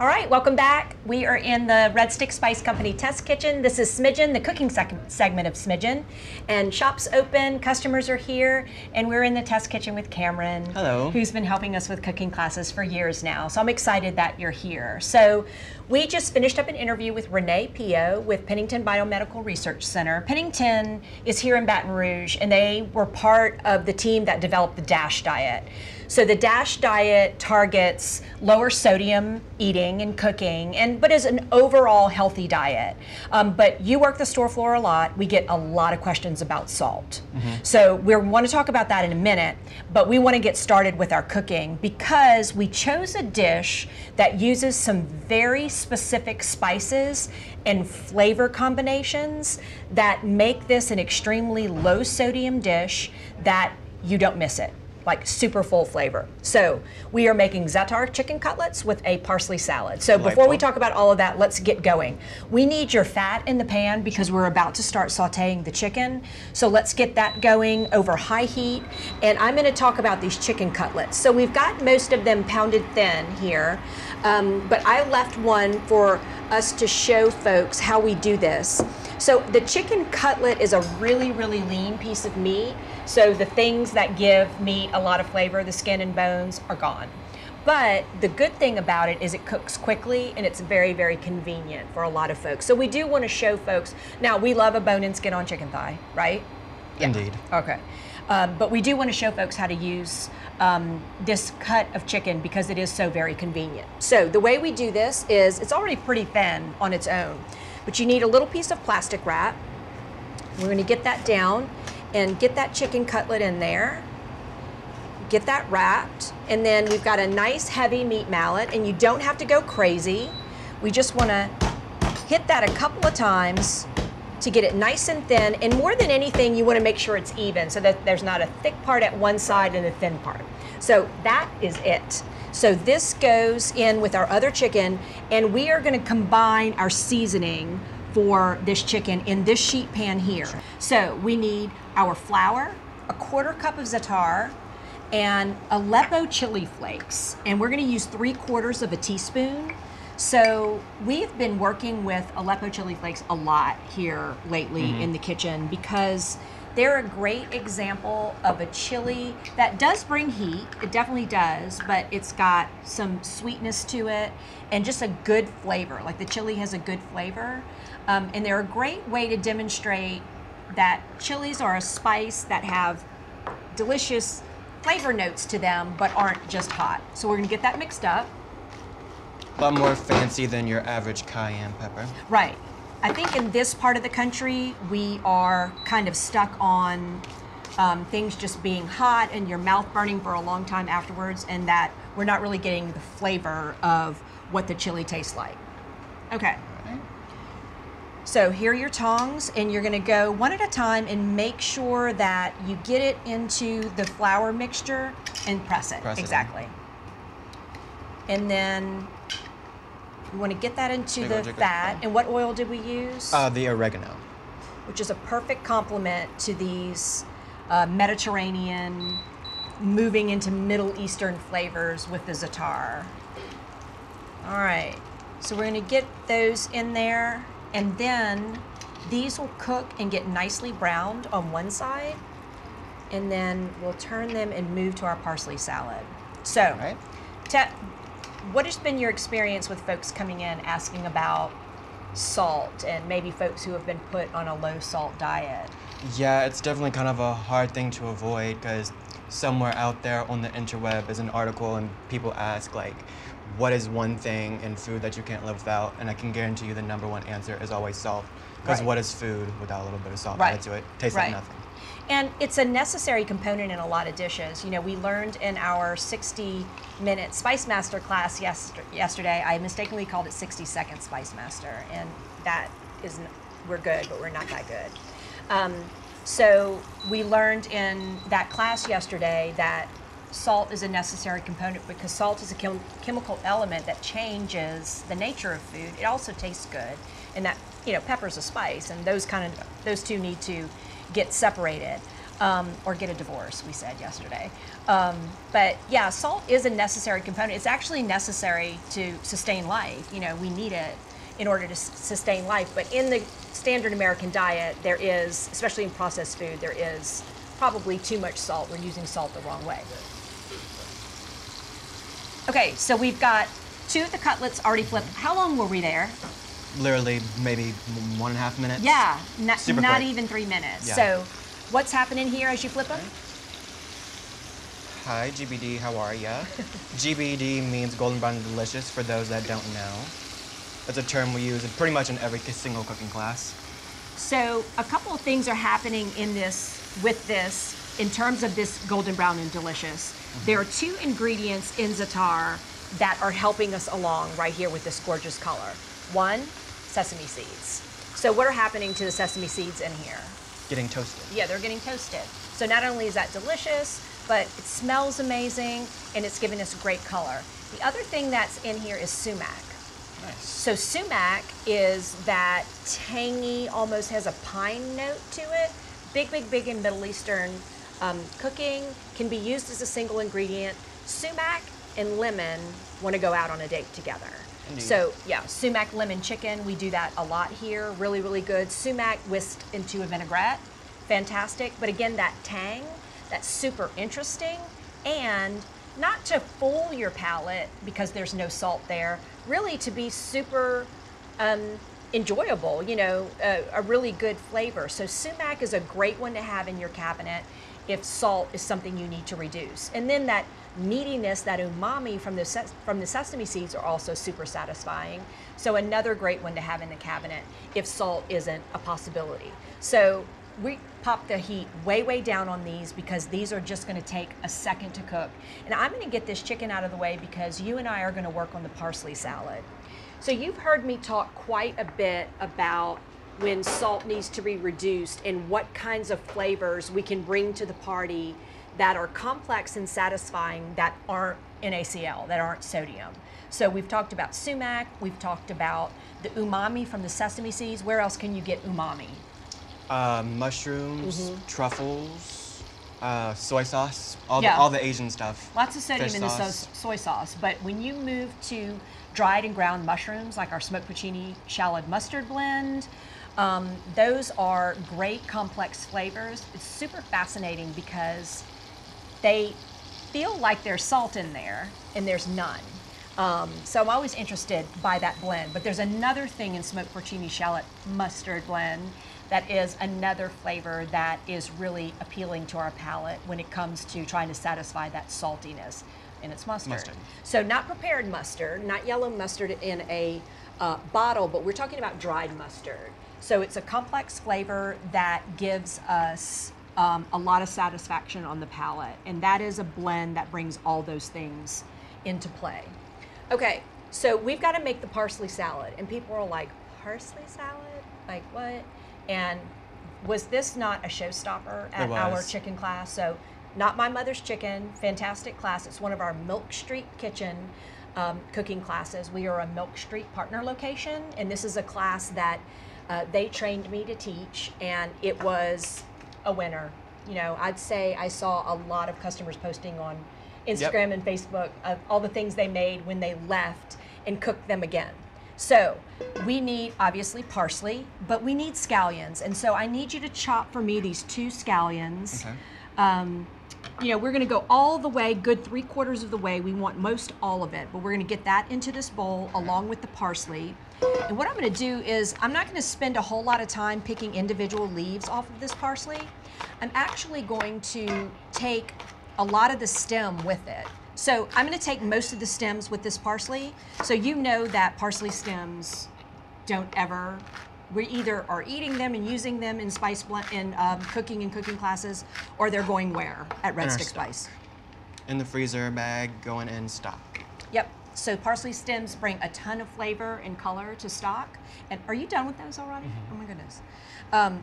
All right, welcome back. We are in the Red Stick Spice Company test kitchen. This is Smidgen, the cooking segment of Smidgen. And shop's open, customers are here, and we're in the test kitchen with Cameron. Hello. Who's been helping us with cooking classes for years now. So I'm excited that you're here. So we just finished up an interview with Renee Pio with Pennington Biomedical Research Center. Pennington is here in Baton Rouge, and they were part of the team that developed the DASH diet. So the DASH diet targets lower sodium eating and cooking, and but is an overall healthy diet. Um, but you work the store floor a lot. We get a lot of questions about salt. So we want to talk about that in a minute. But we want to get started with our cooking because we chose a dish that uses some very specific spices and flavor combinations that make this an extremely low sodium dish that you don't miss it like super full flavor. So we are making za'atar chicken cutlets with a parsley salad. So before we talk about all of that, let's get going. We need your fat in the pan because we're about to start sauteing the chicken. So let's get that going over high heat. And I'm going to talk about these chicken cutlets. So we've got most of them pounded thin here, um, but I left one for us to show folks how we do this. So the chicken cutlet is a really, really lean piece of meat. So the things that give meat a lot of flavor, the skin and bones, are gone. But the good thing about it is it cooks quickly and it's very, very convenient for a lot of folks. So we do want to show folks. Now we love a bone and skin on chicken thigh, right? Indeed. Okay. Um, but we do want to show folks how to use um, this cut of chicken because it is so very convenient. So the way we do this is it's already pretty thin on its own, but you need a little piece of plastic wrap. We're going to get that down and get that chicken cutlet in there. Get that wrapped, and then we've got a nice heavy meat mallet, and you don't have to go crazy. We just want to hit that a couple of times to get it nice and thin. And more than anything, you want to make sure it's even so that there's not a thick part at one side and a thin part. So that is it. So this goes in with our other chicken, and we are going to combine our seasoning for this chicken in this sheet pan here. So we need our flour, a quarter cup of za'atar, and Aleppo chili flakes. And we're going to use three quarters of a teaspoon. So we've been working with Aleppo chili flakes a lot here lately mm-hmm. in the kitchen because they're a great example of a chili that does bring heat. It definitely does, but it's got some sweetness to it and just a good flavor. Like the chili has a good flavor. Um, and they're a great way to demonstrate that chilies are a spice that have delicious flavor notes to them, but aren't just hot. So we're gonna get that mixed up. A lot more fancy than your average cayenne pepper. Right. I think in this part of the country, we are kind of stuck on um, things just being hot and your mouth burning for a long time afterwards, and that we're not really getting the flavor of what the chili tastes like. Okay. So here are your tongs, and you're gonna go one at a time and make sure that you get it into the flour mixture and press it. Press it exactly. And then you wanna get that into the fat. And what oil did we use? Uh, the oregano. Which is a perfect complement to these uh, Mediterranean, moving into Middle Eastern flavors with the za'atar. All right, so we're gonna get those in there, and then these will cook and get nicely browned on one side, and then we'll turn them and move to our parsley salad. So, what has been your experience with folks coming in asking about salt and maybe folks who have been put on a low salt diet? Yeah, it's definitely kind of a hard thing to avoid because somewhere out there on the interweb is an article and people ask like, what is one thing in food that you can't live without? And I can guarantee you the number one answer is always salt. Because Right. what is food without a little bit of salt Right. added to it? Tastes Right. like nothing. And it's a necessary component in a lot of dishes. You know, we learned in our 60 minute Spice Master class yester- yesterday, I mistakenly called it 60 second Spice Master, and that isn't, we're good, but we're not that good. Um, so we learned in that class yesterday that salt is a necessary component because salt is a chem- chemical element that changes the nature of food. It also tastes good, and that you know pepper's a spice, and those kind of those two need to get separated. um, or get a divorce, we said yesterday. Um, but yeah, salt is a necessary component. It's actually necessary to sustain life. You know, we need it in order to sustain life. But in the standard American diet, there is, especially in processed food, there is probably too much salt. We're using salt the wrong way. Okay, so we've got two of the cutlets already flipped. How long were we there? Literally, maybe one and a half minutes. Yeah, not, Super not quick. even three minutes. Yeah. So, what's happening here as you flip them? Hi, GBD, how are ya? GBD means golden brown and delicious for those that don't know. It's a term we use in pretty much in every single cooking class. So, a couple of things are happening in this with this in terms of this golden brown and delicious. Mm-hmm. There are two ingredients in za'atar that are helping us along right here with this gorgeous color. One, sesame seeds. So, what are happening to the sesame seeds in here? Getting toasted. Yeah, they're getting toasted. So not only is that delicious, but it smells amazing and it's giving us great color. The other thing that's in here is sumac. Nice. So sumac is that tangy, almost has a pine note to it. Big, big, big in Middle Eastern um, cooking. Can be used as a single ingredient. Sumac and lemon want to go out on a date together. Indeed. So yeah, sumac lemon chicken. We do that a lot here. Really, really good. Sumac whisked into a vinaigrette. Fantastic. But again, that tang, that's super interesting. And not to fool your palate because there's no salt there, really to be super um, enjoyable, you know, a, a really good flavor. So sumac is a great one to have in your cabinet if salt is something you need to reduce. And then that meatiness, that umami from the from the sesame seeds are also super satisfying. So another great one to have in the cabinet if salt isn't a possibility. So we pop the heat way way down on these because these are just going to take a second to cook. And I'm going to get this chicken out of the way because you and I are going to work on the parsley salad. So you've heard me talk quite a bit about when salt needs to be reduced and what kinds of flavors we can bring to the party that are complex and satisfying that aren't NaCl, that aren't sodium. So we've talked about sumac, we've talked about the umami from the sesame seeds. Where else can you get umami? Uh, mushrooms, Mm-hmm. truffles, uh, soy sauce, all, Yeah. the, all the Asian stuff. Lots of sodium Fish in the so- soy sauce, but when you move to dried and ground mushrooms, like our smoked porcini shallot mustard blend, um, those are great complex flavors. It's super fascinating because they feel like there's salt in there and there's none. Um, so I'm always interested by that blend. But there's another thing in smoked porcini shallot mustard blend that is another flavor that is really appealing to our palate when it comes to trying to satisfy that saltiness in its mustard. Mustard. So not prepared mustard, not yellow mustard in a uh, bottle, but we're talking about dried mustard. So it's a complex flavor that gives us um, a lot of satisfaction on the palate, and that is a blend that brings all those things into play. Okay, so we've got to make the parsley salad, and people are like, parsley salad? Like what? And was this not a showstopper at our chicken class? So, not my mother's chicken, fantastic class. It's one of our Milk Street Kitchen um, cooking classes. We are a Milk Street partner location, and this is a class that uh, they trained me to teach, and it was a winner. You know, I'd say I saw a lot of customers posting on Instagram and Facebook of all the things they made when they left and cooked them again. So we need obviously parsley, but we need scallions. And so I need you to chop for me these two scallions. Okay. Um, you know, we're going to go all the way, good three quarters of the way. We want most all of it, but we're going to get that into this bowl along with the parsley. And what I'm going to do is, I'm not going to spend a whole lot of time picking individual leaves off of this parsley. I'm actually going to take a lot of the stem with it. So I'm going to take most of the stems with this parsley. So you know that parsley stems don't ever we either are eating them and using them in spice blend in um, cooking and cooking classes or they're going where? At red stick stock. spice. In the freezer bag, going in stock. yep. So parsley stems bring a ton of flavor and color to stock. And are you done with those already? Oh my goodness. Um,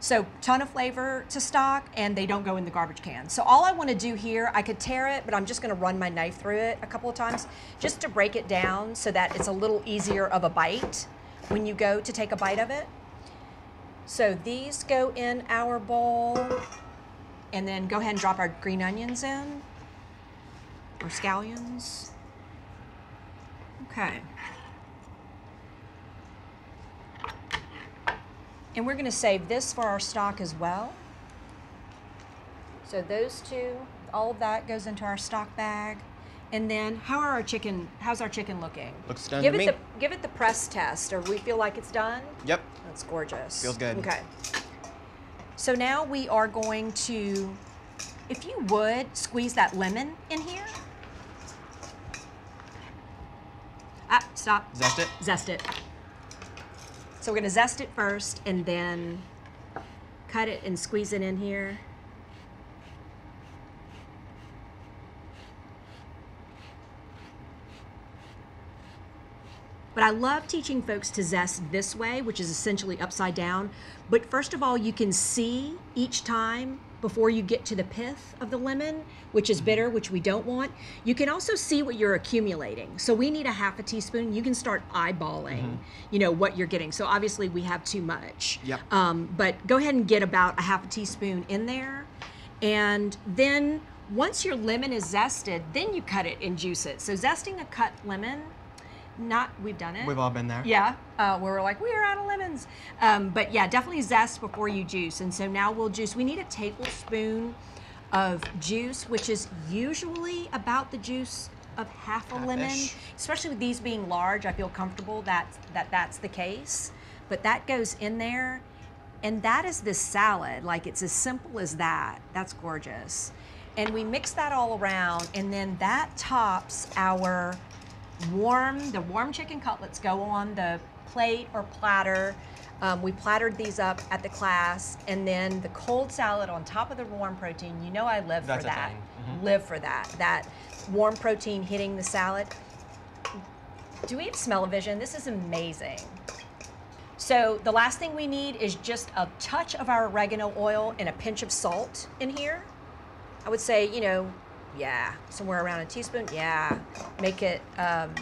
so ton of flavor to stock and they don't go in the garbage can. So all i want to do here i could tear it but i'm just going to run my knife through it a couple of times just to break it down so that it's a little easier of a bite when you go to take a bite of it so these go in our bowl and then go ahead and drop our green onions in, or scallions. Okay. And we're going to save this for our stock as well. So those two, all of that goes into our stock bag. And then, how are our chicken? How's our chicken looking? Looks done Give to it me. the give it the press test, or we feel like it's done. Yep. That's gorgeous. Feels good. Okay. So now we are going to, if you would, squeeze that lemon in here. Ah, stop. Zest it. Zest it. So we're gonna zest it first and then cut it and squeeze it in here. But I love teaching folks to zest this way, which is essentially upside down. But first of all, you can see each time before you get to the pith of the lemon, which is bitter, which we don't want. You can also see what you're accumulating. So we need a half a teaspoon. You can start eyeballing, you know, what you're getting. So obviously we have too much. Yep. Um, but go ahead and get about a half a teaspoon in there. And then once your lemon is zested, then you cut it and juice it. So zesting a cut lemon, not we've done it. We've all been there. Yeah, uh, where we're like, we're out of lemons. Um, but yeah, definitely zest before you juice. And so now we'll juice. We need a tablespoon of juice, which is usually about the juice of half a lemon. Half-ish. Especially with these being large, I feel comfortable that, that that's the case. But that goes in there. And that is this salad. Like it's as simple as that. That's gorgeous. And we mix that all around, and then that tops our warm, the warm chicken cutlets go on the plate or platter. Um, we plattered these up at the class, and then the cold salad on top of the warm protein. You know, I live That's for that. thing. Live for that. That warm protein hitting the salad. Do we have smell-o-vision? This is amazing. So the last thing we need is just a touch of our oregano oil and a pinch of salt in here. I would say, you know, yeah, somewhere around a teaspoon. Yeah, make it um,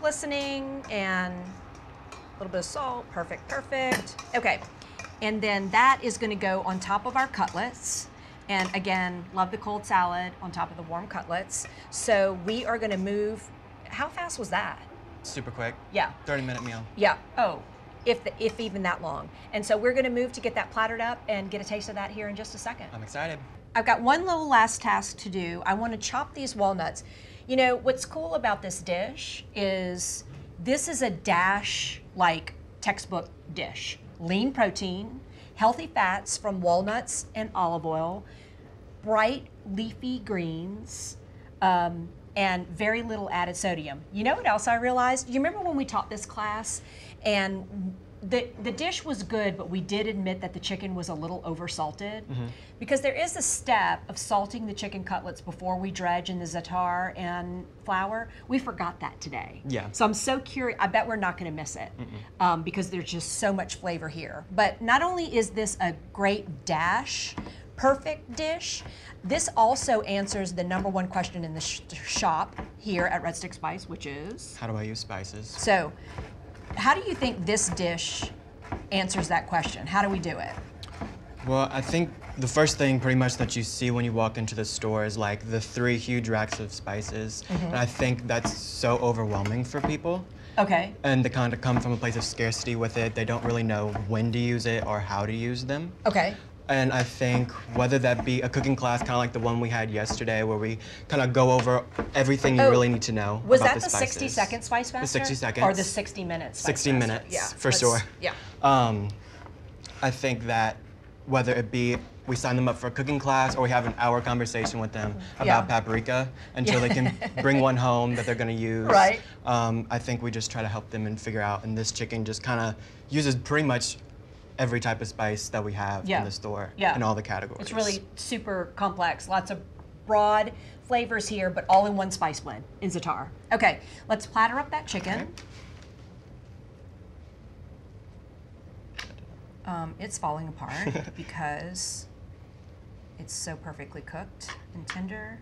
glistening and a little bit of salt. Perfect, perfect. Okay, and then that is going to go on top of our cutlets. And again, love the cold salad on top of the warm cutlets. So we are going to move. How fast was that? Super quick. Yeah. 30 minute meal. Yeah. Oh, if the, if even that long. And so we're going to move to get that plattered up and get a taste of that here in just a second. I'm excited. I've got one little last task to do. I want to chop these walnuts. You know, what's cool about this dish is this is a dash like textbook dish. Lean protein, healthy fats from walnuts and olive oil, bright leafy greens, um, and very little added sodium. You know what else I realized? You remember when we taught this class and the, the dish was good, but we did admit that the chicken was a little over salted because there is a step of salting the chicken cutlets before we dredge in the za'atar and flour. We forgot that today. Yeah. So I'm so curious. I bet we're not going to miss it um, because there's just so much flavor here. But not only is this a great dash, perfect dish, this also answers the number one question in the sh- shop here at Red Stick Spice, which is How do I use spices? so, how do you think this dish answers that question? How do we do it? Well, I think the first thing pretty much that you see when you walk into the store is like the three huge racks of spices. Mm-hmm. And I think that's so overwhelming for people. Okay. And they kind of come from a place of scarcity with it. They don't really know when to use it or how to use them. Okay. And I think whether that be a cooking class, kind of like the one we had yesterday, where we kind of go over everything you Oh, really need to know Was that the the 60 spices. second Spice Master? The 60 seconds. Or the 60 minutes? 60 Master? minutes, Yeah. for sure. Yeah. Um, I think that whether it be we sign them up for a cooking class or we have an hour conversation with them about Yeah. paprika until they can bring one home that they're going to use. Right. Um, I think we just try to help them and figure out. And this chicken just kind of uses pretty much every type of spice that we have Yeah. in the store Yeah. in all the categories. It's really super complex. Lots of broad flavors here, but all in one spice blend in za'atar. Okay, let's platter up that chicken. Um, it's falling apart because it's so perfectly cooked and tender.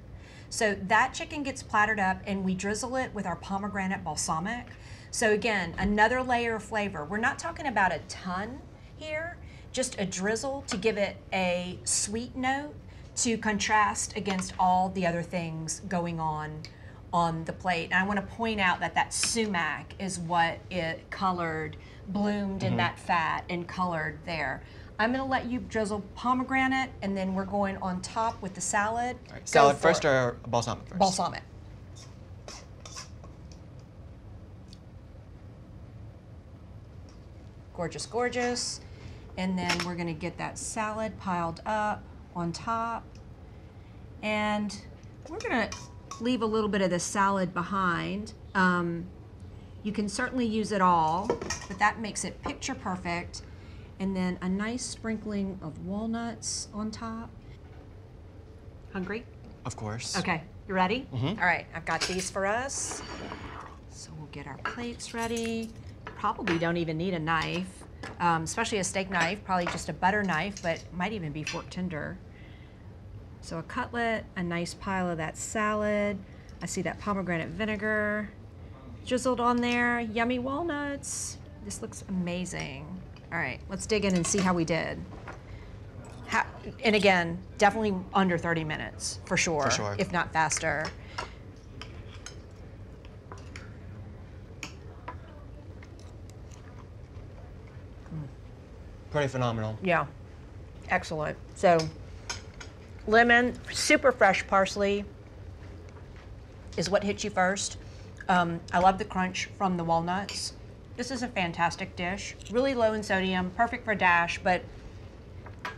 So that chicken gets plattered up and we drizzle it with our pomegranate balsamic. So again, another layer of flavor. We're not talking about a ton here. just a drizzle to give it a sweet note to contrast against all the other things going on on the plate. And I want to point out that that sumac is what it colored, bloomed in mm-hmm. that fat and colored there. I'm going to let you drizzle pomegranate, and then we're going on top with the salad. Right, salad first it. or balsamic first? balsamic. Gorgeous, gorgeous. And then we're gonna get that salad piled up on top. And we're gonna leave a little bit of the salad behind. Um, you can certainly use it all, but that makes it picture perfect. And then a nice sprinkling of walnuts on top. Hungry? Of course. Okay, you ready? All right, I've got these for us. So we'll get our plates ready. Probably don't even need a knife, um, especially a steak knife, probably just a butter knife, but might even be fork tender. So a cutlet, a nice pile of that salad. I see that pomegranate vinegar drizzled on there, yummy walnuts. This looks amazing. All right, let's dig in and see how we did. How, and again, definitely under 30 minutes for sure, For sure. if not faster. Pretty phenomenal. Yeah, excellent. So, lemon, super fresh parsley is what hits you first. Um, I love the crunch from the walnuts. This is a fantastic dish. Really low in sodium, perfect for dash, but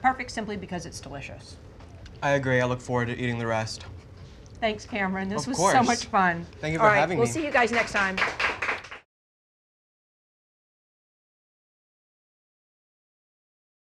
perfect simply because it's delicious. I agree. I look forward to eating the rest. Thanks, Cameron. This Of was so much fun. Thank you All for right, having we'll me. see you guys next time.